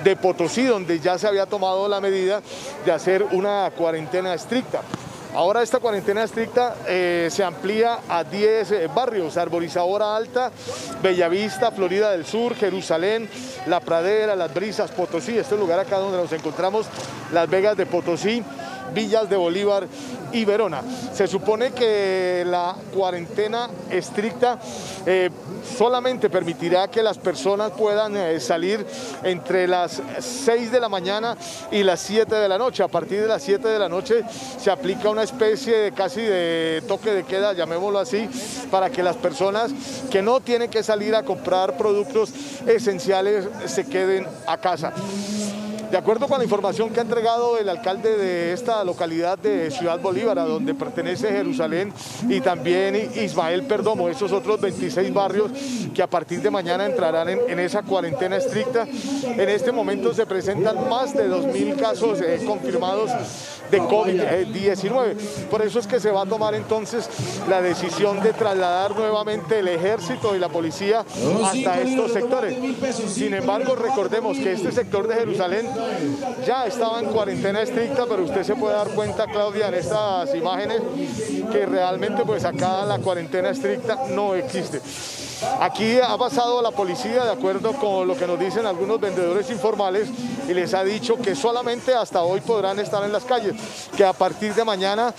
de Potosí, donde ya se había tomado la medida de hacer una cuarentena estricta. Ahora esta cuarentena estricta eh, se amplía a 10 eh, barrios, Arborizadora Alta, Bellavista, Florida del Sur, Jerusalén, La Pradera, Las Brisas, Potosí, este lugar acá donde nos encontramos, Las Vegas de Potosí, Villas de Bolívar y Verona. Se supone que la cuarentena estricta eh, solamente permitirá que las personas puedan eh, salir entre las 6 de la mañana y las 7 de la noche. A partir de las 7 de la noche se aplica una especie de casi de toque de queda, llamémoslo así, para que las personas que no tienen que salir a comprar productos esenciales se queden a casa. De acuerdo con la información que ha entregado el alcalde de esta localidad de Ciudad Bolívar, a donde pertenece Jerusalén y también Ismael Perdomo, esos otros 26 barrios que a partir de mañana entrarán en, esa cuarentena estricta. En este momento se presentan más de 2.000 casos eh, confirmados de COVID-19. Por eso es que se va a tomar entonces la decisión de trasladar nuevamente el ejército y la policía hasta estos sectores. Sin embargo, recordemos que este sector de Jerusalén ya estaba en cuarentena estricta, pero usted se puede dar cuenta, Claudia, en estas imágenes, que realmente pues acá la cuarentena estricta no existe. Aquí ha pasado la policía de acuerdo con lo que nos dicen algunos vendedores informales y les ha dicho que solamente hasta hoy podrán estar en las calles, que a partir de mañana,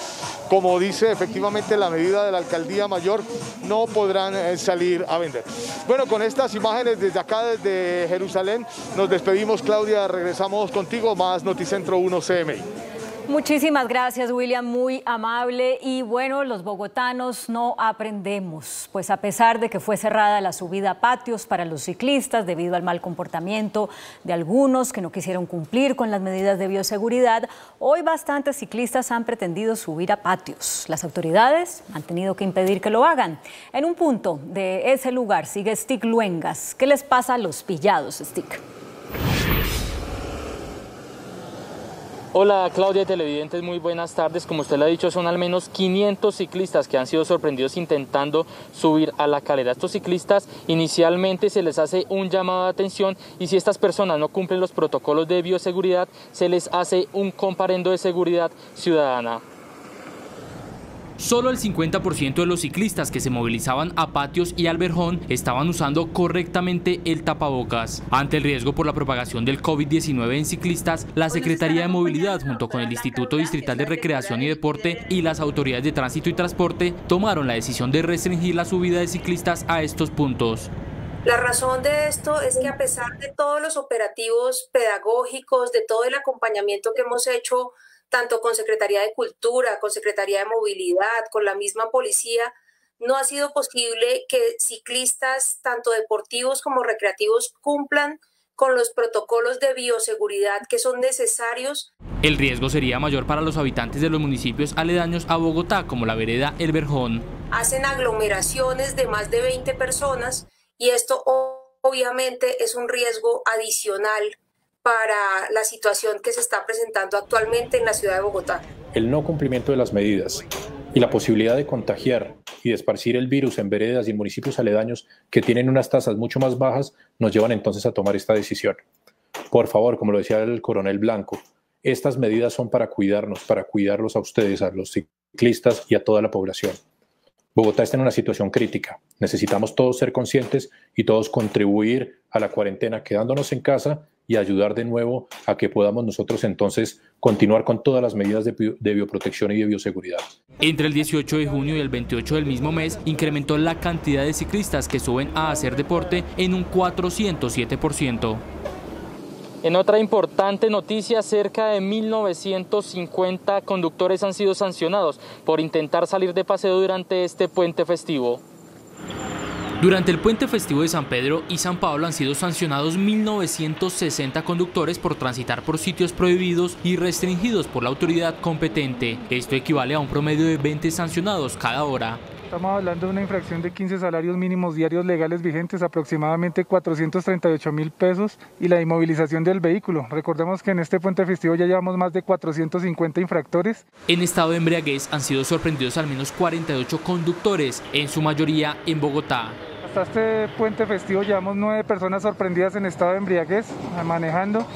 como dice efectivamente la medida de la alcaldía mayor, no podrán eh, salir a vender. Bueno, con estas imágenes desde acá, desde Jerusalén, nos despedimos Claudia, regresamos contigo, más Noticentro 1 CMI. Muchísimas gracias, William, muy amable. Y bueno, los bogotanos no aprendemos, pues a pesar de que fue cerrada la subida a patios para los ciclistas debido al mal comportamiento de algunos que no quisieron cumplir con las medidas de bioseguridad, hoy bastantes ciclistas han pretendido subir a patios. Las autoridades han tenido que impedir que lo hagan. En un punto de ese lugar sigue Stick Luengas. ¿Qué les pasa a los pillados, Stick? Hola Claudia, televidentes, muy buenas tardes. Como usted lo ha dicho, son al menos 500 ciclistas que han sido sorprendidos intentando subir a la calera. Estos ciclistas inicialmente se les hace un llamado de atención y si estas personas no cumplen los protocolos de bioseguridad, se les hace un comparendo de seguridad ciudadana. Solo el 50% de los ciclistas que se movilizaban a patios y al Verjón estaban usando correctamente el tapabocas. Ante el riesgo por la propagación del COVID-19 en ciclistas, la Secretaría de Movilidad junto con el Instituto Distrital de Recreación y Deporte y las autoridades de tránsito y transporte tomaron la decisión de restringir la subida de ciclistas a estos puntos. La razón de esto es que a pesar de todos los operativos pedagógicos, de todo el acompañamiento que hemos hecho tanto con Secretaría de Cultura, con Secretaría de Movilidad, con la misma policía, no ha sido posible que ciclistas, tanto deportivos como recreativos, cumplan con los protocolos de bioseguridad que son necesarios. El riesgo sería mayor para los habitantes de los municipios aledaños a Bogotá, como la vereda El Verjón. Hacen aglomeraciones de más de 20 personas y esto obviamente es un riesgo adicional para la situación que se está presentando actualmente en la ciudad de Bogotá. El no cumplimiento de las medidas y la posibilidad de contagiar y de esparcir el virus en veredas y en municipios aledaños que tienen unas tasas mucho más bajas nos llevan entonces a tomar esta decisión. Por favor, como lo decía el coronel Blanco, estas medidas son para cuidarnos, para cuidarlos a ustedes, a los ciclistas y a toda la población. Bogotá está en una situación crítica. Necesitamos todos ser conscientes y todos contribuir a la cuarentena quedándonos en casa y ayudar de nuevo a que podamos nosotros entonces continuar con todas las medidas de, bioprotección y de bioseguridad. Entre el 18 de junio y el 28 del mismo mes incrementó la cantidad de ciclistas que suben a hacer deporte en un 407%. En otra importante noticia, cerca de 1.950 conductores han sido sancionados por intentar salir de paseo durante este puente festivo. Durante el puente festivo de San Pedro y San Pablo han sido sancionados 1.960 conductores por transitar por sitios prohibidos y restringidos por la autoridad competente. Esto equivale a un promedio de 20 sancionados cada hora. Estamos hablando de una infracción de 15 salarios mínimos diarios legales vigentes, aproximadamente 438 mil pesos, y la inmovilización del vehículo. Recordemos que en este puente festivo ya llevamos más de 450 infractores. En estado de embriaguez han sido sorprendidos al menos 48 conductores, en su mayoría en Bogotá. Hasta este puente festivo llevamos nueve personas sorprendidas en estado de embriaguez manejando.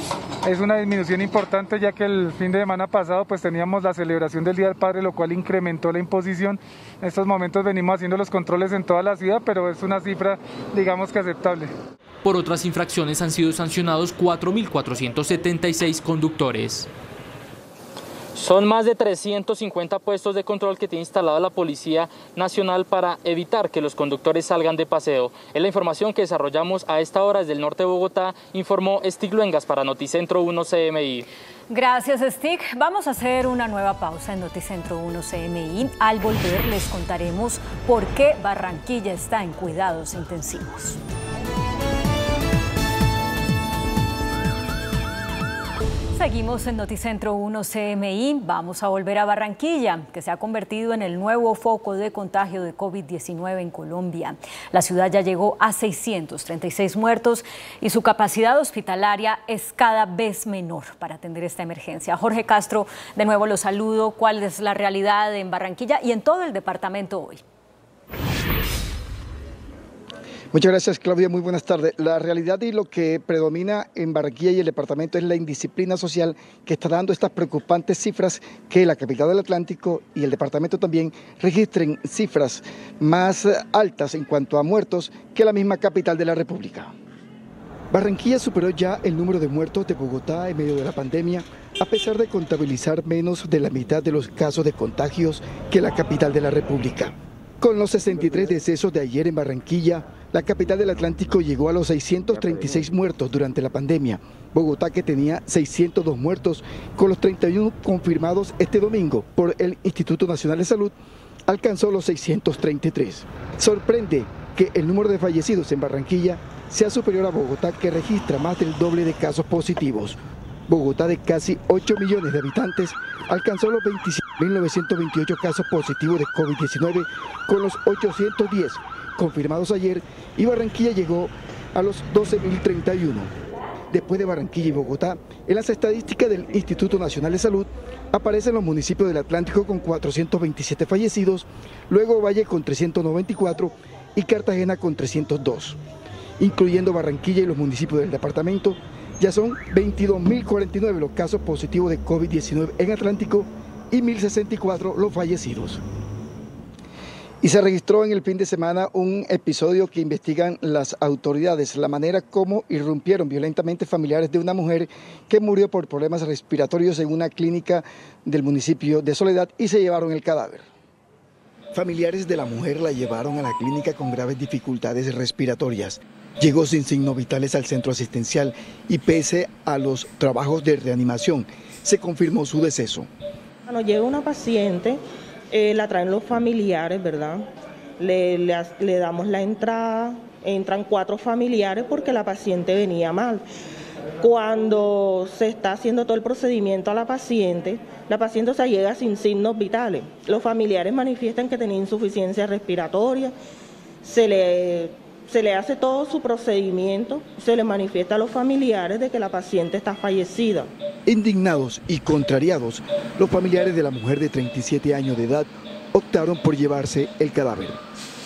Es una disminución importante ya que el fin de semana pasado pues teníamos la celebración del Día del Padre, lo cual incrementó la imposición. En estos momentos venimos haciendo los controles en toda la ciudad, pero es una cifra digamos que aceptable. Por otras infracciones han sido sancionados 4.476 conductores. Son más de 350 puestos de control que tiene instalada la Policía Nacional para evitar que los conductores salgan de paseo. Es la información que desarrollamos a esta hora desde el norte de Bogotá, informó Stig Luengas para Noticentro 1 CMI. Gracias, Stig. Vamos a hacer una nueva pausa en Noticentro 1 CMI. Al volver les contaremos por qué Barranquilla está en cuidados intensivos. Seguimos en Noticentro 1 CMI. Vamos a volver a Barranquilla, que se ha convertido en el nuevo foco de contagio de COVID-19 en Colombia. La ciudad ya llegó a 636 muertos y su capacidad hospitalaria es cada vez menor para atender esta emergencia. Jorge Castro, de nuevo lo saludo. ¿Cuál es la realidad en Barranquilla y en todo el departamento hoy? Muchas gracias, Claudia. Muy buenas tardes. La realidad y lo que predomina en Barranquilla y el departamento es la indisciplina social que está dando estas preocupantes cifras que la capital del Atlántico y el departamento también registren cifras más altas en cuanto a muertos que la misma capital de la República. Barranquilla superó ya el número de muertos de Bogotá en medio de la pandemia, a pesar de contabilizar menos de la mitad de los casos de contagios que la capital de la República. Con los 63 decesos de ayer en Barranquilla, la capital del Atlántico llegó a los 636 muertos durante la pandemia. Bogotá, que tenía 602 muertos, con los 31 confirmados este domingo por el Instituto Nacional de Salud, alcanzó los 633. Sorprende que el número de fallecidos en Barranquilla sea superior a Bogotá, que registra más del doble de casos positivos. Bogotá, de casi 8 millones de habitantes, alcanzó los 27.928 casos positivos de COVID-19, con los 810 confirmados ayer y Barranquilla llegó a los 12.031. después de Barranquilla y Bogotá, en las estadísticas del Instituto Nacional de Salud aparecen los municipios del Atlántico con 427 fallecidos, luego Valle con 394 y Cartagena con 302. Incluyendo Barranquilla y los municipios del departamento, ya son 22.049 los casos positivos de COVID-19 en Atlántico y 1.064 los fallecidos. Y se registró en el fin de semana un episodio que investigan las autoridades, la manera como irrumpieron violentamente familiares de una mujer que murió por problemas respiratorios en una clínica del municipio de Soledad y se llevaron el cadáver. Familiares de la mujer la llevaron a la clínica con graves dificultades respiratorias. Llegó sin signos vitales al centro asistencial y pese a los trabajos de reanimación, se confirmó su deceso. Cuando llega una paciente eh, la traen los familiares, ¿verdad? Le, damos la entrada, entran cuatro familiares porque la paciente venía mal. Cuando se está haciendo todo el procedimiento a la paciente, la paciente se llega sin signos vitales. Los familiares manifiestan que tenía insuficiencia respiratoria, se le, se le hace todo su procedimiento, se le manifiesta a los familiares de que la paciente está fallecida. Indignados y contrariados, los familiares de la mujer de 37 años de edad optaron por llevarse el cadáver.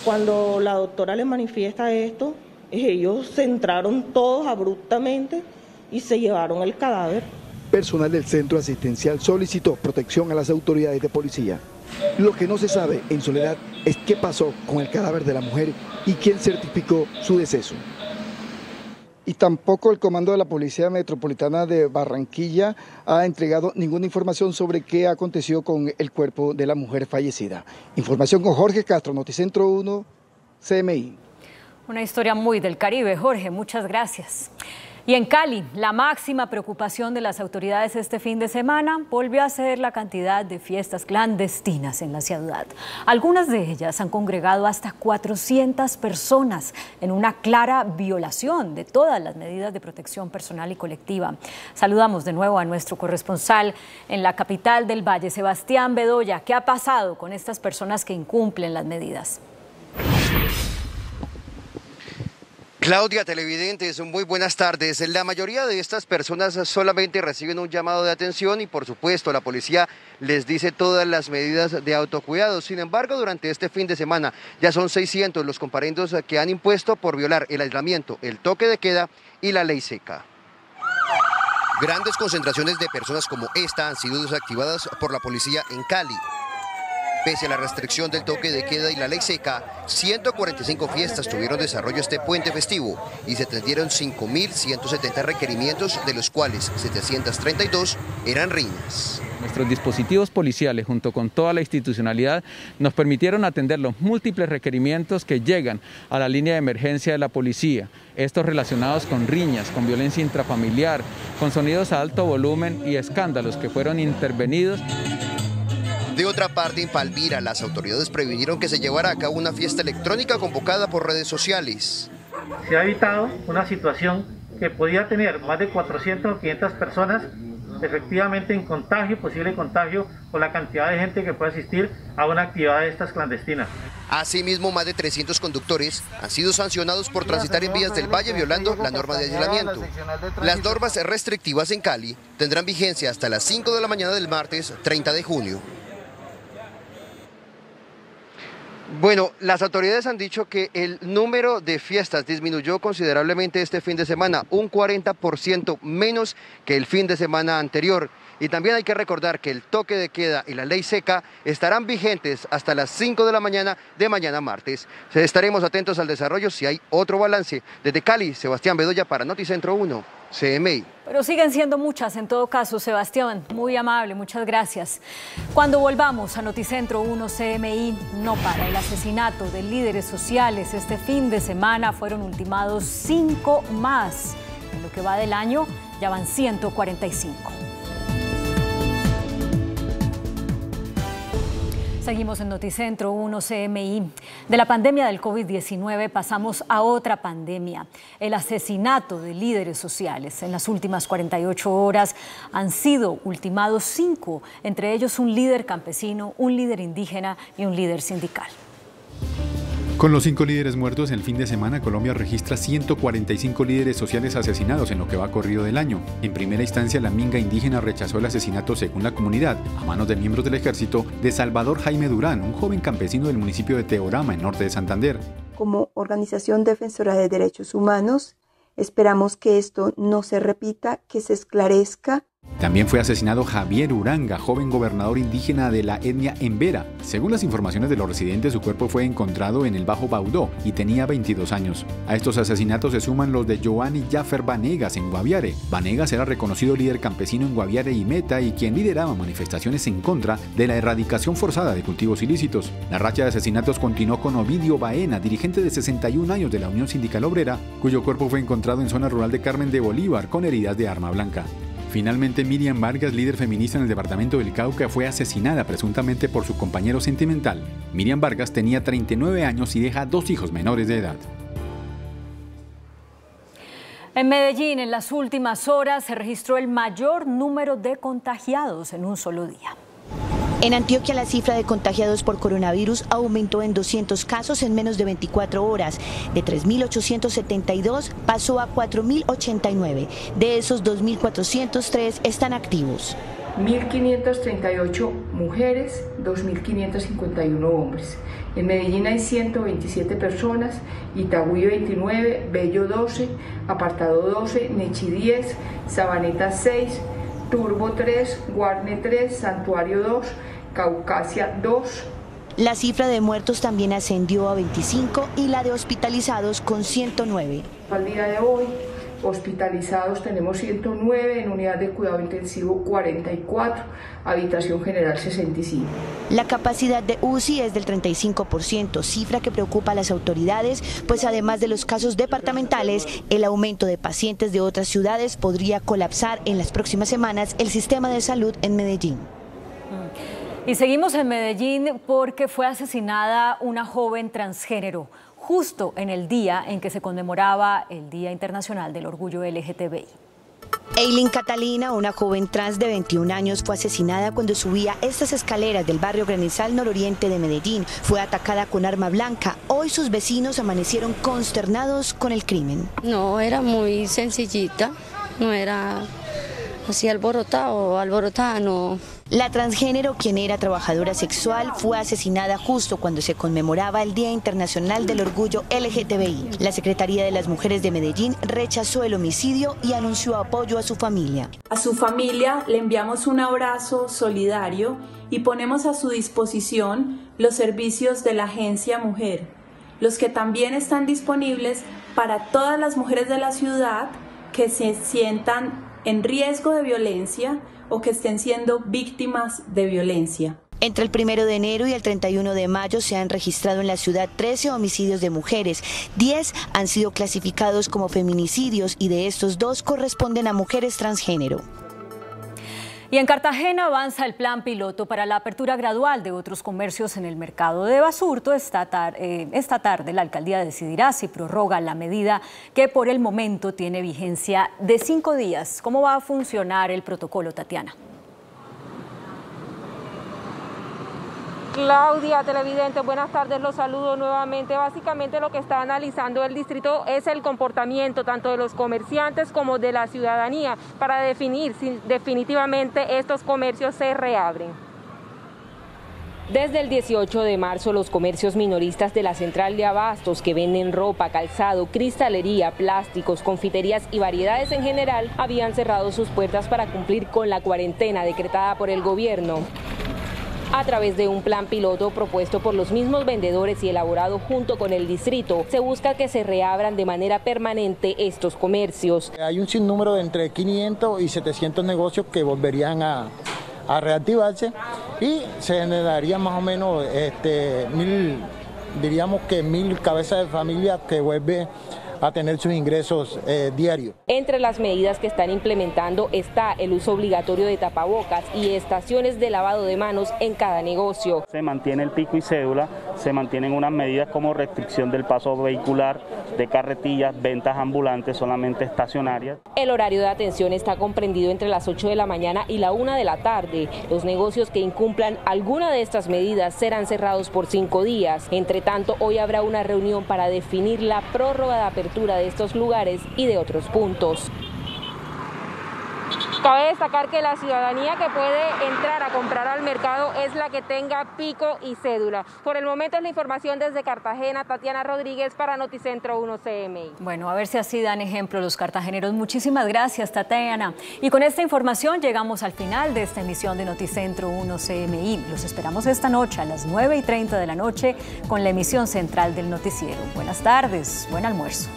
Cuando la doctora le manifiesta esto, ellos se entraron todos abruptamente y se llevaron el cadáver. Personal del centro asistencial solicitó protección a las autoridades de policía. Lo que no se sabe en soledad es qué pasó con el cadáver de la mujer y quién certificó su deceso y tampoco el comando de la Policía Metropolitana de Barranquilla ha entregado ninguna información sobre qué aconteció con el cuerpo de la mujer fallecida. Información con Jorge Castro, Noticentro 1, CMI. Una historia muy del Caribe, Jorge, muchas gracias. Y en Cali, la máxima preocupación de las autoridades este fin de semana volvió a ser la cantidad de fiestas clandestinas en la ciudad. Algunas de ellas han congregado hasta 400 personas en una clara violación de todas las medidas de protección personal y colectiva. Saludamos de nuevo a nuestro corresponsal en la capital del Valle, Sebastián Bedoya. ¿Qué ha pasado con estas personas que incumplen las medidas? Claudia, televidentes, muy buenas tardes. La mayoría de estas personas solamente reciben un llamado de atención y por supuesto la policía les dice todas las medidas de autocuidado. Sin embargo, durante este fin de semana ya son 600 los comparendos que han impuesto por violar el aislamiento, el toque de queda y la ley seca. Grandes concentraciones de personas como esta han sido desactivadas por la policía en Cali. Pese a la restricción del toque de queda y la ley seca, 145 fiestas tuvieron desarrollo este puente festivo y se atendieron 5.170 requerimientos, de los cuales 732 eran riñas. Nuestros dispositivos policiales, junto con toda la institucionalidad, nos permitieron atender los múltiples requerimientos que llegan a la línea de emergencia de la policía, estos relacionados con riñas, con violencia intrafamiliar, con sonidos a alto volumen y escándalos que fueron intervenidos. De otra parte, en Palmira, las autoridades previnieron que se llevara a cabo una fiesta electrónica convocada por redes sociales. Se ha evitado una situación que podía tener más de 400 o 500 personas efectivamente en contagio, posible contagio, por la cantidad de gente que puede asistir a una actividad de estas clandestinas. Asimismo, más de 300 conductores han sido sancionados por transitar en vías del valle violando la norma de aislamiento. Las normas restrictivas en Cali tendrán vigencia hasta las 5 de la mañana del martes 30 de junio. Bueno, las autoridades han dicho que el número de fiestas disminuyó considerablemente este fin de semana, un 40% menos que el fin de semana anterior. Y también hay que recordar que el toque de queda y la ley seca estarán vigentes hasta las 5 de la mañana de mañana martes. Estaremos atentos al desarrollo si hay otro balance. Desde Cali, Sebastián Bedoya para Noticentro 1, CMI. Pero siguen siendo muchas en todo caso, Sebastián. Muy amable, muchas gracias. Cuando volvamos a Noticentro 1 CMI, no para el asesinato de líderes sociales. Este fin de semana fueron ultimados cinco más. En lo que va del año ya van 145. Seguimos en Noticentro 1 CMI. De la pandemia del COVID-19 pasamos a otra pandemia, el asesinato de líderes sociales. En las últimas 48 horas han sido ultimados cinco, entre ellos un líder campesino, un líder indígena y un líder sindical. Con los cinco líderes muertos el fin de semana, Colombia registra 145 líderes sociales asesinados en lo que va corrido del año. En primera instancia, la minga indígena rechazó el asesinato según la comunidad, a manos de miembros del ejército, de Salvador Jaime Durán, un joven campesino del municipio de Teorama, en norte de Santander. Como organización defensora de derechos humanos, esperamos que esto no se repita, que se esclarezca también fue asesinado Javier Uranga, joven gobernador indígena de la etnia Embera. Según las informaciones de los residentes, su cuerpo fue encontrado en el Bajo Baudó y tenía 22 años. A estos asesinatos se suman los de Giovanni Jaffer Vanegas en Guaviare. Vanegas era reconocido líder campesino en Guaviare y Meta y quien lideraba manifestaciones en contra de la erradicación forzada de cultivos ilícitos. La racha de asesinatos continuó con Ovidio Baena, dirigente de 61 años de la Unión Sindical Obrera, cuyo cuerpo fue encontrado en zona rural de Carmen de Bolívar con heridas de arma blanca. Finalmente, Miriam Vargas, líder feminista en el departamento del Cauca, fue asesinada presuntamente por su compañero sentimental. Miriam Vargas tenía 39 años y deja dos hijos menores de edad. En Medellín, en las últimas horas, se registró el mayor número de contagiados en un solo día. En Antioquia la cifra de contagiados por coronavirus aumentó en 200 casos en menos de 24 horas. De 3.872 pasó a 4.089. De esos 2.403 están activos. 1.538 mujeres, 2.551 hombres. En Medellín hay 127 personas, Itagüí 29, Bello 12, Apartado 12, Nechi 10, Sabaneta 6, Turbo 3, Guarne 3, Santuario 2, Caucasia 2. La cifra de muertos también ascendió a 25 y la de hospitalizados con 109. Al día de hoy, hospitalizados tenemos 109, en unidad de cuidado intensivo 44, habitación general 65. La capacidad de UCI es del 35%, cifra que preocupa a las autoridades, pues además de los casos departamentales, el aumento de pacientes de otras ciudades podría colapsar en las próximas semanas el sistema de salud en Medellín. Y seguimos en Medellín porque fue asesinada una joven transgénero justo en el día en que se conmemoraba el Día Internacional del Orgullo LGTBI. Eileen Catalina, una joven trans de 21 años, fue asesinada cuando subía estas escaleras del barrio Granizal nororiente de Medellín. Fue atacada con arma blanca. Hoy sus vecinos amanecieron consternados con el crimen. No, era muy sencillita, no era así alborotada o alborotada, no la transgénero, quien era trabajadora sexual, fue asesinada justo cuando se conmemoraba el Día Internacional del Orgullo LGTBI. La Secretaría de las Mujeres de Medellín rechazó el homicidio y anunció apoyo a su familia. A su familia le enviamos un abrazo solidario y ponemos a su disposición los servicios de la Agencia Mujer, los que también están disponibles para todas las mujeres de la ciudad que se sientan en riesgo de violencia o que estén siendo víctimas de violencia. Entre el 1 de enero y el 31 de mayo se han registrado en la ciudad 13 homicidios de mujeres. 10 han sido clasificados como feminicidios y de estos dos corresponden a mujeres transgénero. Y en Cartagena avanza el plan piloto para la apertura gradual de otros comercios en el mercado de Basurto. Esta, eh, esta tarde la alcaldía decidirá si prorroga la medida que por el momento tiene vigencia de cinco días. ¿Cómo va a funcionar el protocolo, Tatiana? Claudia, televidente, buenas tardes, los saludo nuevamente. Básicamente lo que está analizando el distrito es el comportamiento tanto de los comerciantes como de la ciudadanía para definir si definitivamente estos comercios se reabren. Desde el 18 de marzo, los comercios minoristas de la central de abastos que venden ropa, calzado, cristalería, plásticos, confiterías y variedades en general habían cerrado sus puertas para cumplir con la cuarentena decretada por el gobierno a través de un plan piloto propuesto por los mismos vendedores y elaborado junto con el distrito. Se busca que se reabran de manera permanente estos comercios. Hay un sinnúmero de entre 500 y 700 negocios que volverían a, reactivarse y se generaría más o menos este, mil, diríamos que mil cabezas de familia que vuelve a tener sus ingresos eh, diarios. Entre las medidas que están implementando está el uso obligatorio de tapabocas y estaciones de lavado de manos en cada negocio. Se mantiene el pico y cédula se mantienen unas medidas como restricción del paso vehicular, de carretillas, ventas ambulantes solamente estacionarias. El horario de atención está comprendido entre las 8 de la mañana y la 1 de la tarde. Los negocios que incumplan alguna de estas medidas serán cerrados por cinco días. Entre tanto, hoy habrá una reunión para definir la prórroga de apertura de estos lugares y de otros puntos. Cabe destacar que la ciudadanía que puede entrar a comprar al mercado es la que tenga pico y cédula. Por el momento es la información desde Cartagena, Tatiana Rodríguez para Noticentro 1 CMI. Bueno, a ver si así dan ejemplo los cartageneros. Muchísimas gracias, Tatiana. Y con esta información llegamos al final de esta emisión de Noticentro 1 CMI. Los esperamos esta noche a las 9 y 30 de la noche con la emisión central del noticiero. Buenas tardes, buen almuerzo.